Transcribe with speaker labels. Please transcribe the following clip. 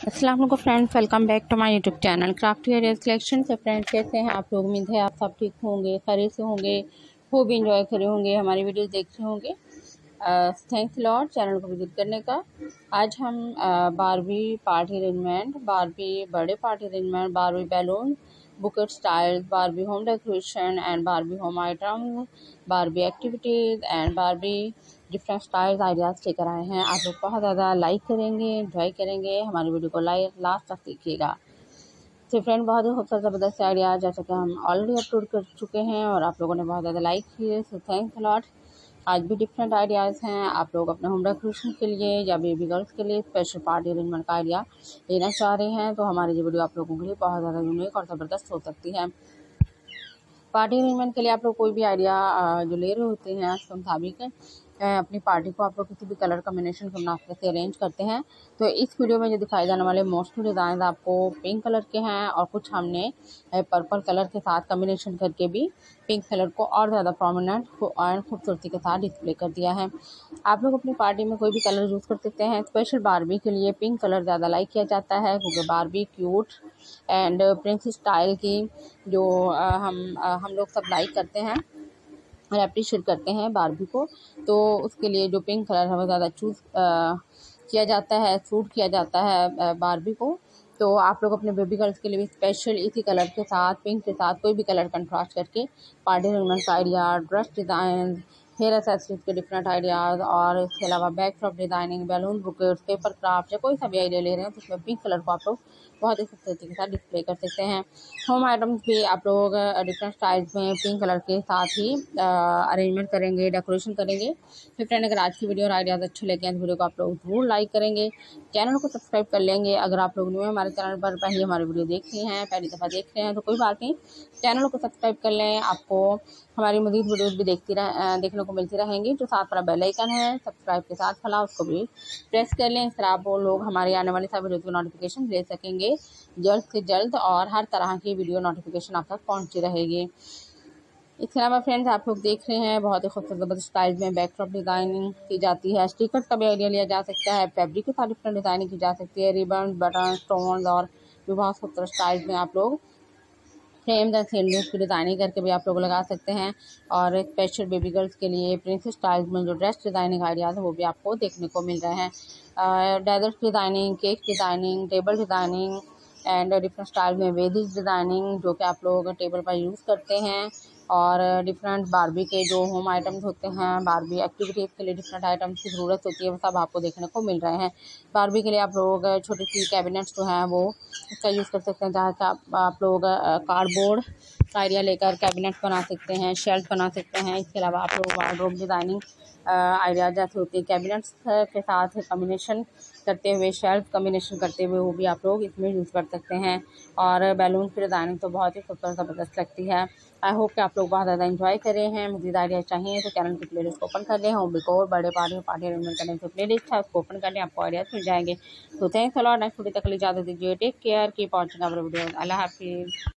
Speaker 1: Aslam friends, welcome back to my YouTube channel. Craft areas collection. से friends, कैसे हैं आप लोग? उम्मीद है आप सब ठीक होंगे खरे से होंगे, खूब इंजॉय करे होंगे, हमारी वीडियोस देख रहे होंगे। थैंक्स लॉर्ड चैनल को विज़िट करने का। आज हम बारहवीं पार्टी अरेंजमेंट बारहवीं बर्थडे पार्टी अरेंजमेंट बारहवीं बैलून बुकेट स्टाइल्स बारहवीं होम डेकोरेशन एंड बारहवीं होम आइटम बारहवीं activities and Barbie different styles, ideas लेकर आए हैं। आप लोग बहुत ज़्यादा लाइक करेंगे इन्जॉय करेंगे। हमारी वीडियो को लाइक लास्ट तक देखिएगा। तो फ्रेंड बहुत ही खूबसूरत ज़बरदस्त आइडिया, जैसा कि हम ऑलरेडी अपलोड कर चुके हैं और आप लोगों ने बहुत ज़्यादा लाइक किए। सो थैंक्स लॉट आज भी डिफरेंट आइडियाज़ हैं। आप लोग अपने होम डेकोरेशन के लिए या बेबी गर्ल्स के लिए स्पेशल पार्टी अरेंजमेंट का आइडिया लेना चाह रहे हैं तो हमारी ये वीडियो आप लोगों के लिए बहुत ज़्यादा यूनिक और ज़बरदस्त हो सकती है। पार्टी अरेंजमेंट के लिए आप लोग कोई भी आइडिया जो ले रहे होते हैं उसके मुताबिक अपनी पार्टी को आप लोग किसी भी कलर कम्बिनेशन के मुनाफे से अरेंज करते हैं। तो इस वीडियो में जो दिखाए जाने वाले मोस्टली डिज़ाइन आपको पिंक कलर के हैं और कुछ हमने पर्पल कलर के साथ कम्बिनेशन करके भी पिंक कलर को और ज़्यादा प्रोमिनेंट एंड खूबसूरती के साथ डिस्प्ले कर दिया है। आप लोग अपनी पार्टी में कोई भी कलर यूज़ कर सकते हैं। स्पेशल बारबी के लिए पिंक कलर ज़्यादा लाइक किया जाता है। क्योंकि Barbie cute and prince style की जो हम हम लोग सब लाइक करते हैं। और अप्रिशिएट करते हैं बारबी को। तो उसके लिए जो पिंक कलर है, वो ज़्यादा चूज़ किया जाता है सूट किया जाता है बारबी को। तो आप लोग अपने बेबी गर्ल्स के लिए भी स्पेशल इसी कलर के साथ पिंक के साथ कोई भी कलर कंट्रास्ट करके पार्टी रंगमेंट का idea dress design hair accessories के डिफरेंट आइडियाज़ और इसके अलावा back designing balloon bouquets paper craft या कोई सा भी आइडिया ले रहे हैं तो उसमें पिंक कलर को आप लोग बहुत ही खूबसूरती के साथ डिस्प्ले कर सकते हैं। होम आइटम्स भी आप लोग डिफरेंट स्टाइल्स में पिंक कलर के साथ ही अरेंजमेंट करेंगे डेकोरेशन करेंगे। फिर फ्रेंड अगर आज की वीडियो और आइडियाज़ अच्छे लगे हैं तो वीडियो को आप लोग ज़रूर लाइक करेंगे। चैनल को सब्सक्राइब कर लेंगे। अगर आप लोग न्यू हमारे चैनल पर, पहले हमारी वीडियो देख रहे हैं, पहली दफ़ा देख रहे हैं तो कोई बात नहीं। चैनल को सब्सक्राइब कर लें, आपको हमारी मजीद वीडियोज़ भी देखती रह देखने को मिलती रहेंगी। जो साथ वाला बेल आइकन है सब्सक्राइब के साथ फला उसको भी प्रेस कर लें इस तरह आप लोग हमारे आने वाली सब वीडियो की नोटिफिकेशन ले सकेंगे। जल्द से जल्द और हर तरह की वीडियो नोटिफिकेशन आप तक पहुँचती रहेगी। इसके अलावा फ्रेंड्स आप लोग देख रहे हैं, बहुत ही खूबसूरत ज़बरदस्त स्टाइल में बैकड्रॉप डिज़ाइनिंग की जाती है। स्टिकर का भी आइडिया लिया जा सकता है फैब्रिक के साथ डिफरेंट डिज़ाइनिंग की जा सकती है। रिबन बटन स्टोन और भी बहुत खूबसूरत स्टाइल में आप लोग फ्रेम्स एंड सैंडल्स की डिज़ाइनिंग करके भी आप लोग लगा सकते हैं। और स्पेशल बेबी गर्ल्स के लिए प्रिंसेस स्टाइल्स में जो ड्रेस डिज़ाइनिंग आइडियाज़ है, वो भी आपको देखने को मिल रहे हैं। Dessert designing cake designing table designing and different style में वेदिज डिज़ाइनिंग जो कि आप लोग टेबल पर यूज़ करते हैं। और डिफरेंट बारबी के जो होम आइटम्स होते हैं बारबी एक्टिविटीज़ के लिए डिफरेंट आइटम्स की ज़रूरत होती है वो सब आपको देखने को मिल रहे हैं। बारबी के लिए आप लोग छोटी सी कैबिनेट्स जो हैं वो उसका यूज़ कर सकते हैं जहाँ से आप, लोग कार्डबोर्ड का आइडिया लेकर कैबिनेट बना सकते हैं शेल्फ बना सकते हैं। इसके अलावा आप लोग वार्ड्रोब डिज़ाइनिंग आइडिया जैसे होती है कैबिनेट्स के साथ कम्बिनेशन करते हुए शेल्फ कम्बिनेशन करते हुए वो भी आप लोग इसमें यूज़ कर सकते हैं। और बैलून की डिज़ाइनिंग तो बहुत ही खूबसूरत ज़बरदस्त लगती है। आई होप कि आप लोग बहुत ज़्यादा इन्जॉय करें हैं। मजीद आइडिया चाहिए तो चैनल की प्ले लिस्ट ओपन कर लें। होम बिकोर बड़े पार्टी पार्टी अरेंजमेंट करने की प्ले लिस्ट है, उसको ओपन कर लें, आपको आइडियाज़ मिल जाएँगे। तो थैंक्स अलॉट नेक्स्ट वीडियो तक इजाज़त दीजिए। टेक केयर की पहुँचेंगे वीडियो अल्लाह हाफिज़।